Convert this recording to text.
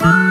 Bye.